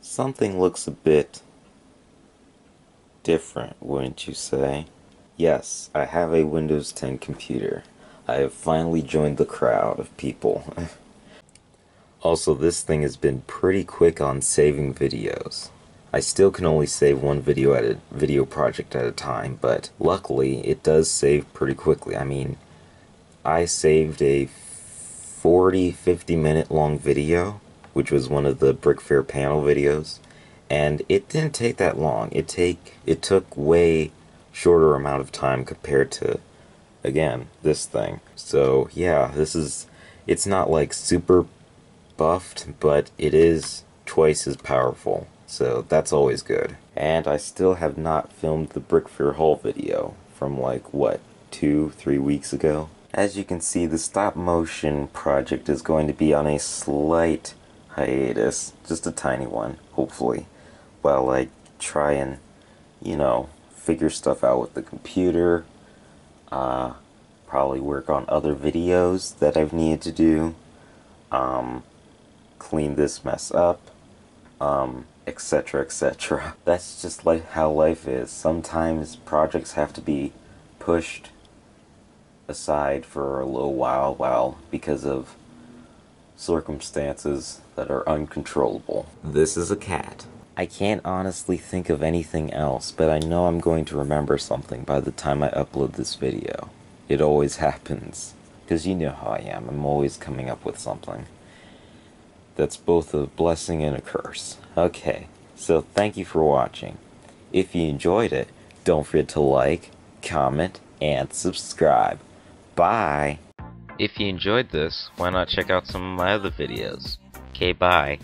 Something looks a bit different, wouldn't you say? Yes, I have a Windows 10 computer. I have finally joined the crowd of people. also, this thing has been pretty quick on saving videos. I still can only save one video at a video project at a time, but luckily it does save pretty quickly. I mean, I saved a 40 50 minute long video, which was one of the BrickFair panel videos, and it didn't take that long. It take it took way shorter amount of time compared to again this thing. So, yeah, this is it's not like super buffed, but it is twice as powerful. So, that's always good. And I still have not filmed the BrickFair haul video from like what, 2 3 weeks ago. As you can see, the stop motion project is going to be on a slight hiatus, just a tiny one, hopefully, while I try and, you know, figure stuff out with the computer, uh, probably work on other videos that I've needed to do, um, clean this mess up, um, etc., etc. That's just like how life is. Sometimes projects have to be pushed aside for a little while while because of circumstances that are uncontrollable. This is a cat. I can't honestly think of anything else, but I know I'm going to remember something by the time I upload this video. It always happens. Because you know how I am, I'm always coming up with something. That's both a blessing and a curse. Okay, so thank you for watching. If you enjoyed it, don't forget to like, comment, and subscribe. Bye! If you enjoyed this, why not check out some of my other videos? Okay, bye.